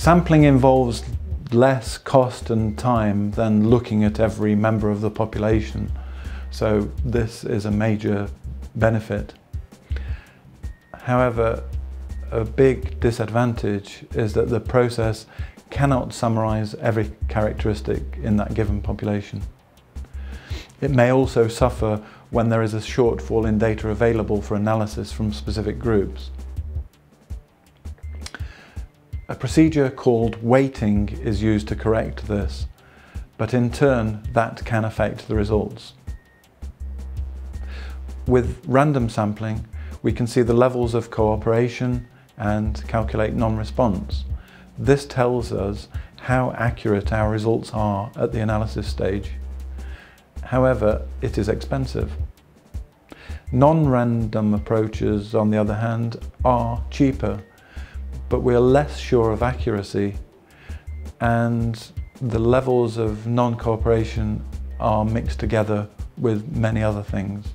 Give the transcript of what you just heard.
Sampling involves less cost and time than looking at every member of the population. So this is a major benefit. However, a big disadvantage is that the process cannot summarise every characteristic in that given population. It may also suffer when there is a shortfall in data available for analysis from specific groups. A procedure called weighting is used to correct this, but in turn that can affect the results. With random sampling, we can see the levels of cooperation and calculate non-response. This tells us how accurate our results are at the analysis stage. However, it is expensive. Non-random approaches, on the other hand, are cheaper, but we are less sure of accuracy and the levels of non-cooperation are mixed together with many other things.